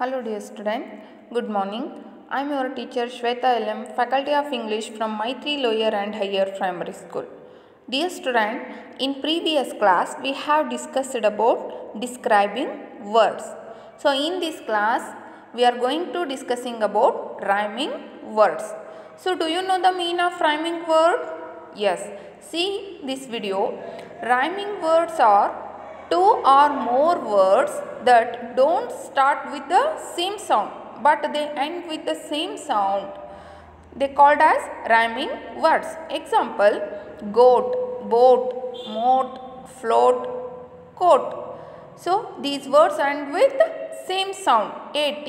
Hello dear student, good morning. I am your teacher Shwetha LM, Faculty of English from Mythri Lower and Higher Primary School. Dear student, in previous class we have discussed about describing words. So in this class we are going to discussing about rhyming words. So do you know the meaning of rhyming word? Yes. See this video. Rhyming words are two or more words that don't start with the same sound but they end with the same sound. They called as rhyming words. Example goat, boat, moat, float, coat. So these words end with the same sound at.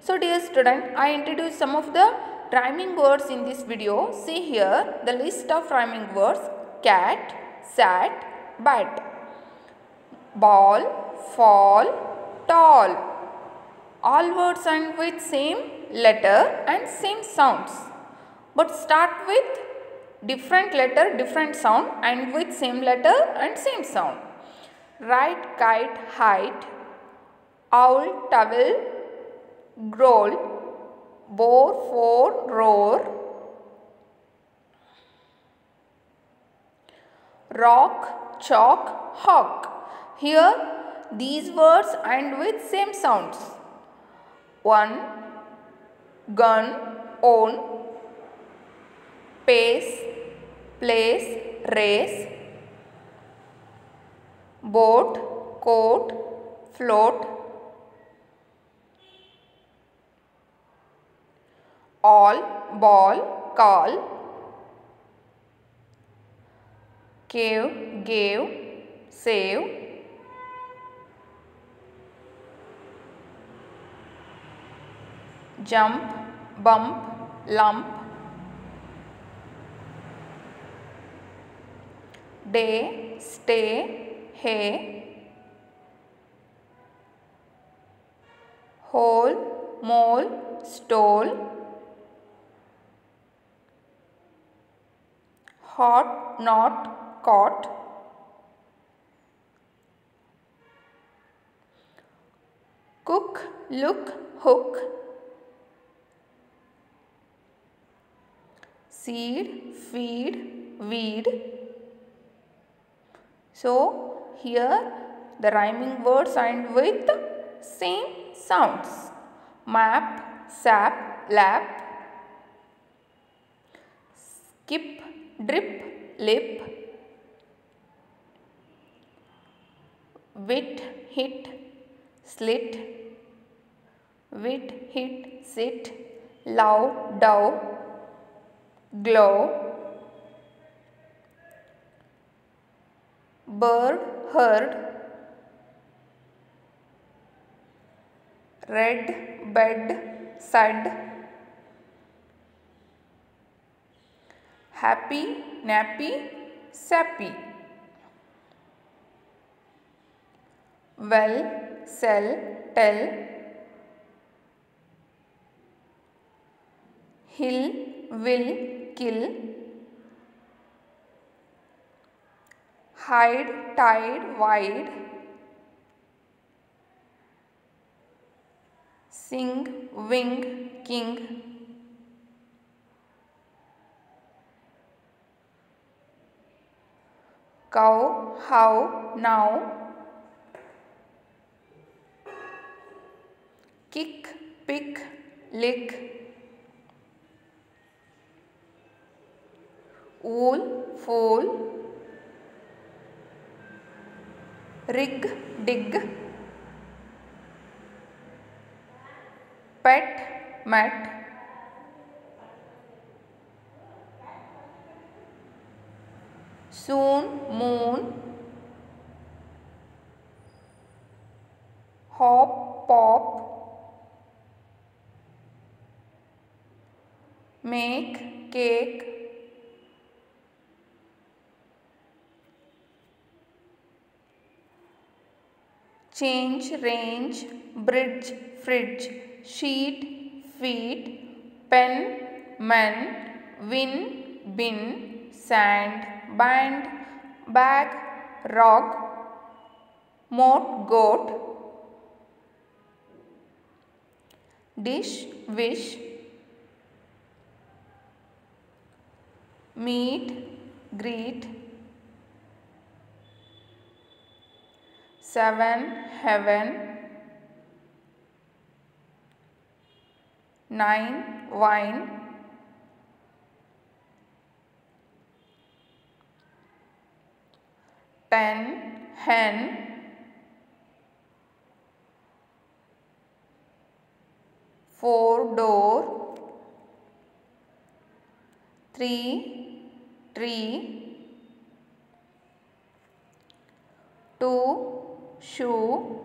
So dear student, I introduced some of the rhyming words in this video. See here the list of rhyming words cat, sat, bat ball, fall, tall. All words end with same letter and same sounds. But start with different letter, different sound and with same letter and same sound. Right, kite, height, owl, towel, growl, bore, for, roar, rock, chalk, hawk. Here these words end with same sounds. One, gun, own, pace, place, race, boat, coat, float, all, ball, call, cave, gave, save, jump, bump, lump, day, stay, hay, hole, mole, stole, hot, not, caught, cook, look, hook, seed, feed, weed. So here the rhyming words end with same sounds. Map, sap, lap, skip, drip, lip, wit, hit, slit, wit, hit, sit, love, dove, glow, bird, herd, red, bed, sud, happy, nappy, sappy, well, sell, tell, hill, will, kill, hide, tide, wide, sing, wing, king, cow, how, now, kick, pick, lick, wool full rig dig pet mat soon moon hop pop make cake change, range, bridge, fridge, sheet, feet, pen, men, win, bin, sand, band, bag, rock, moat, goat, dish wish meet greet seven heaven. Nine wine. Ten hen. Four door. Three tree. Two shoe.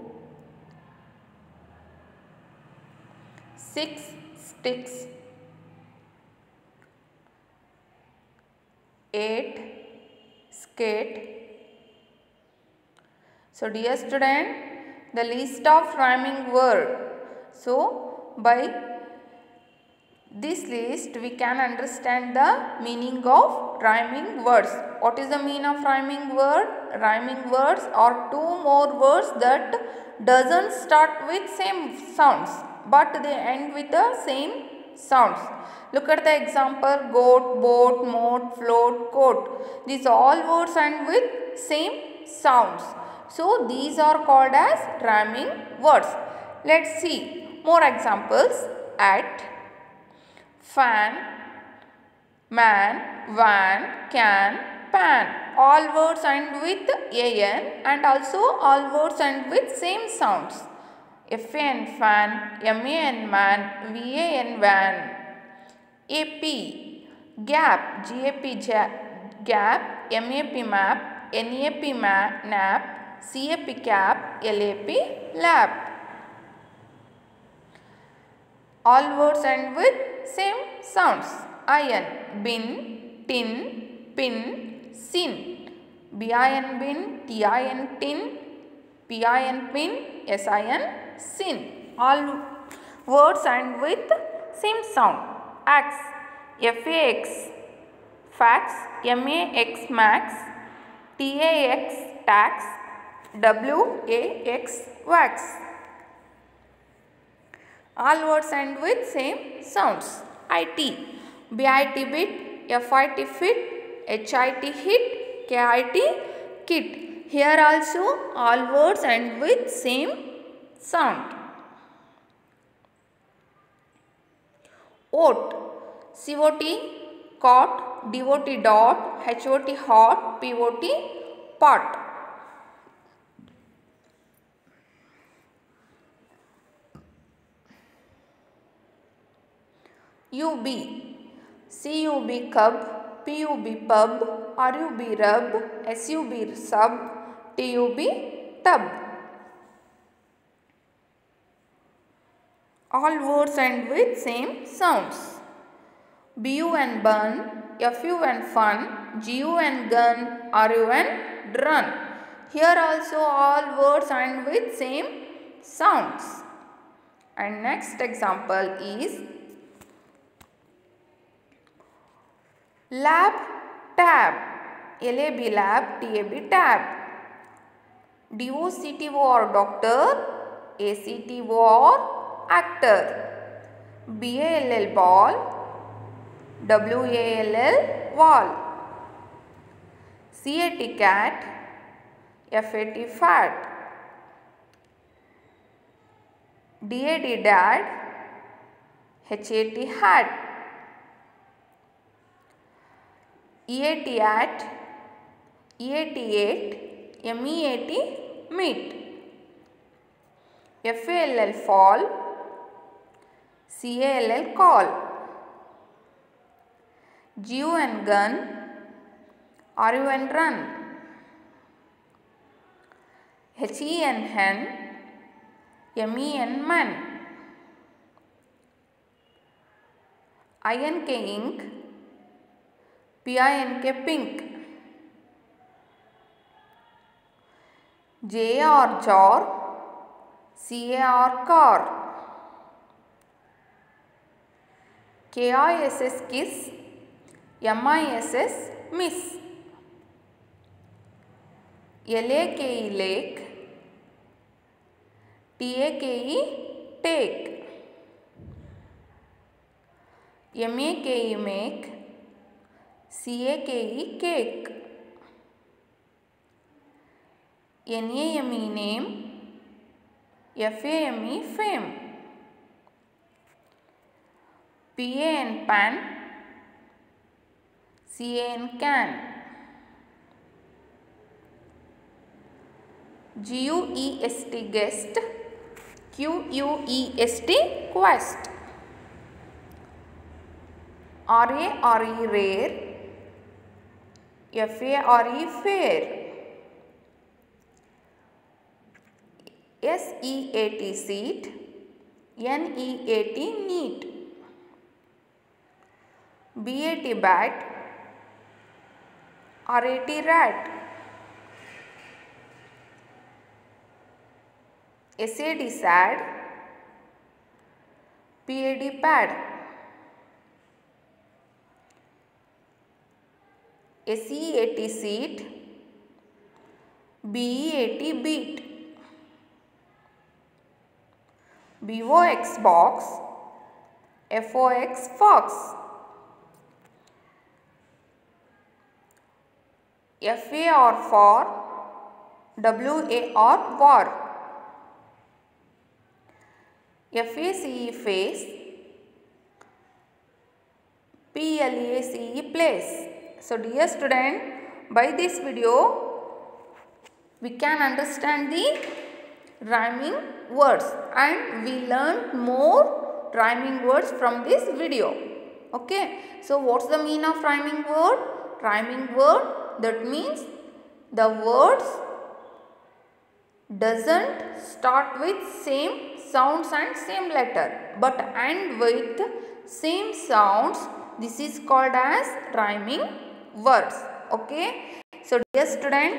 Six sticks. Eight skate. So dear student the list of rhyming word. So by this list we can understand the meaning of rhyming words. What is the meaning of rhyming word? Rhyming words are two more words that doesn't start with same sounds but they end with the same sounds. Look at the example goat, boat, moat, float, coat. These all words end with same sounds. So these are called as rhyming words. Let's see more examples at, fan, man, van, can, pan. All words end with an and also all words end with same sounds. F-A-N fan, M-A-N man, V-A-N van. A-P, gap, G-A-P gap, M-A-P map, N-A-P map, nap, C-A-P cap, L-A-P lap all words end with same sounds. Iron, bin, tin, pin, sin. B-I-N bin, T-I-N tin, P-I-N pin, S-I-N sin. All words end with same sound. Axe, F-A-X, fax, M-A-X max, T-A-X tax, W-A-X wax all words end with same sounds. IT, BIT bit, FIT fit, HIT hit, KIT kit. Here also all words end with same sound. Oat, COT, cot, DOT dot, HOT hot, POT pot. UB, CUB cub, PUB pub, RUB rub, SUB sub, TUB tub. All words end with same sounds. B U and Bun and FUN GU and GUN RU and run. Here also all words end with same sounds. And next example is lab tab L A B lab T A B tab D O C T O R doctor A C T O R actor B A L L ball W A L L wall C A T cat F A T fat D A D dad H A T hat EAT at, EAT 8, MEAT meet, FALL fall, CALL. Call, GUN gun, RUN. Run, HEN hen, MEN man, INK ink, P I N K pink J R jar C A R car K I S S kiss M I S S miss L A K E lake T A K E take M A K E make C A K cake N M E name F M E fame P N pan C N can G U S T guest Q U S T quest R A R E rare F A R E fare S E A T seat N E A T neat B A T bat R A T rat S A D sad P A D pad A C A T seat B A T beat, B O X box F O X fox F A R for W A R war F A C E face P L A C E place. So dear student, by this video, we can understand the rhyming words and we learned more rhyming words from this video. Okay. So what's the mean of rhyming word? Rhyming word that means the words doesn't start with same sounds and same letter but end with same sounds this is called as rhyming words okay? So dear student